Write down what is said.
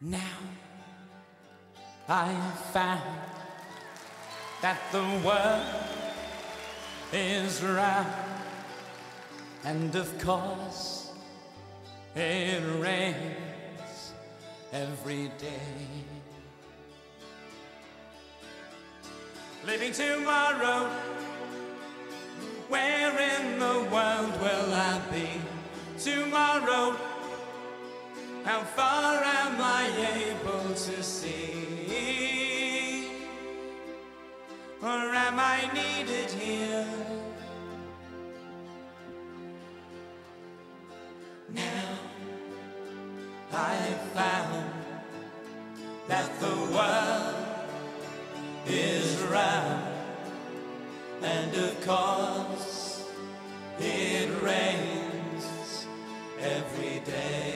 Now I have found that the world is round, and of course it rains every day. Living tomorrow, where in the world will I be tomorrow? How far I able to see? Or am I needed here? Now I have found that the world is round, and of course it rains every day.